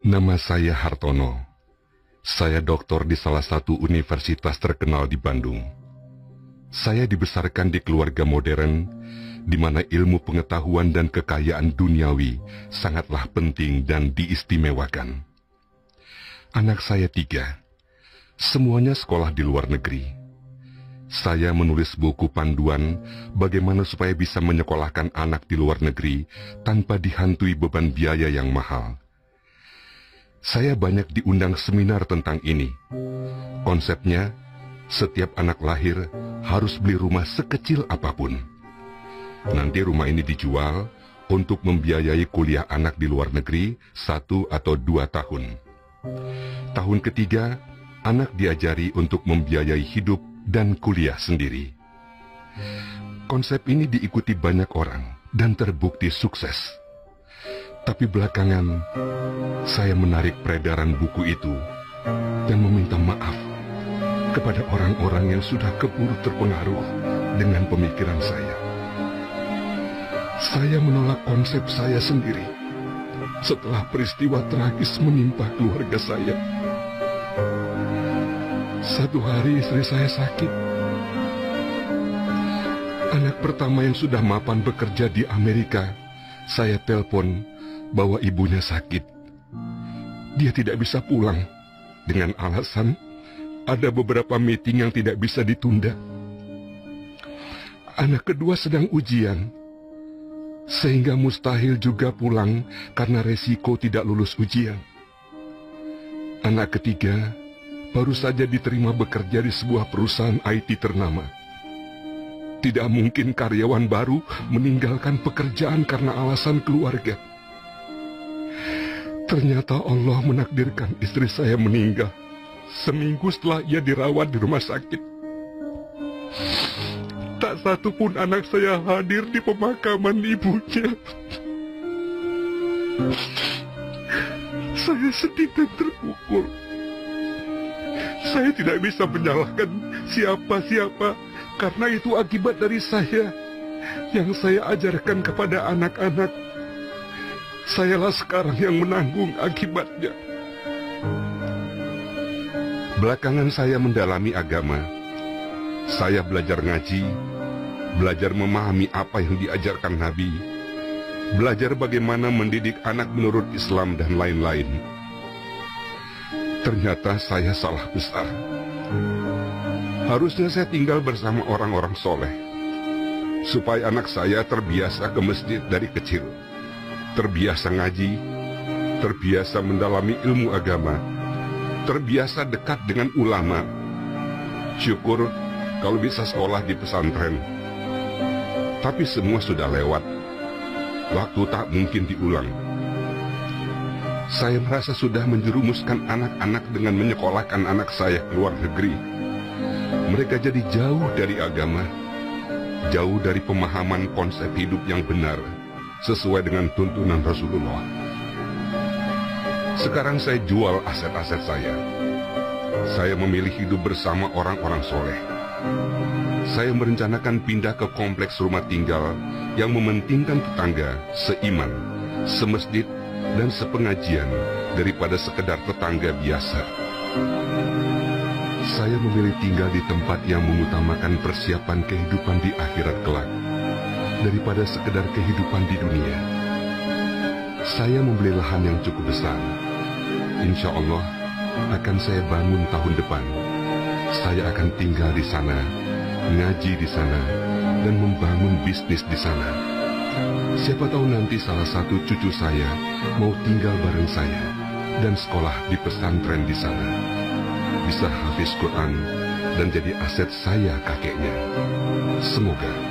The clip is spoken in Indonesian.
Nama saya Hartono. Saya doktor di salah satu universitas terkenal di Bandung. Saya dibesarkan di keluarga modern, di mana ilmu pengetahuan dan kekayaan duniawi sangatlah penting dan diistimewakan. Anak saya tiga, semuanya sekolah di luar negeri. Saya menulis buku panduan bagaimana supaya bisa menyekolahkan anak di luar negeri tanpa dihantui beban biaya yang mahal. Saya banyak diundang seminar tentang ini. Konsepnya, setiap anak lahir harus beli rumah sekecil apa pun. Nanti rumah ini dijual untuk membiayai kuliah anak di luar negeri satu atau dua tahun. Tahun ketiga, anak diajari untuk membiayai hidup dan kuliah sendiri. Konsep ini diikuti banyak orang dan terbukti sukses. Tapi belakangan, saya menarik peredaran buku itu dan meminta maaf kepada orang-orang yang sudah keburu terpengaruh dengan pemikiran saya. Saya menolak konsep saya sendiri setelah peristiwa tragis menimpa keluarga saya. Satu hari istri saya sakit. Anak pertama yang sudah mapan bekerja di Amerika, saya telepon bahwa ibunya sakit. Dia tidak bisa pulang dengan alasan ada beberapa meeting yang tidak bisa ditunda. Anak kedua sedang ujian, sehingga mustahil juga pulang karena resiko tidak lulus ujian. Anak ketiga baru saja diterima bekerja di sebuah perusahaan IT ternama. Tidak mungkin karyawan baru meninggalkan pekerjaan karena alasan keluarga. Ternyata Allah menakdirkan istri saya meninggal seminggu setelah ia dirawat di rumah sakit. Tak satu pun anak saya hadir di pemakaman ibunya. Saya sedih dan terpukul. Saya tidak bisa menyalahkan siapa-siapa karena itu akibat dari saya yang saya ajarkan kepada anak-anak. Sayalah sekarang yang menanggung akibatnya. Belakangan saya mendalami agama. Saya belajar ngaji, belajar memahami apa yang diajarkan Nabi, belajar bagaimana mendidik anak menurut Islam dan lain-lain. Ternyata saya salah besar. Harusnya saya tinggal bersama orang-orang soleh. Supaya anak saya terbiasa ke masjid dari kecil. Terbiasa ngaji. Terbiasa mendalami ilmu agama. Terbiasa dekat dengan ulama. Syukur kalau bisa sekolah di pesantren. Tapi semua sudah lewat. Waktu tak mungkin diulang. Saya merasa sudah menjerumuskan anak-anak dengan menyekolahkan anak saya ke luar negeri. Mereka jadi jauh dari agama, jauh dari pemahaman konsep hidup yang benar sesuai dengan tuntunan Rasulullah. Sekarang saya jual aset-aset saya. Saya memilih hidup bersama orang-orang soleh. Saya merencanakan pindah ke kompleks rumah tinggal yang mementingkan tetangga, seiman, semasjid, dan sepengajian daripada sekedar tetangga biasa. Saya memilih tinggal di tempat yang mengutamakan persiapan kehidupan di akhirat kelak daripada sekedar kehidupan di dunia. Saya membeli lahan yang cukup besar. Insya Allah akan saya bangun tahun depan. Saya akan tinggal di sana, ngaji di sana, dan membangun bisnis di sana. Siapa tahu nanti salah satu cucu saya mau tinggal bareng saya dan sekolah di pesantren di sana. Bisa hafiz Quran dan jadi aset saya kakeknya. Semoga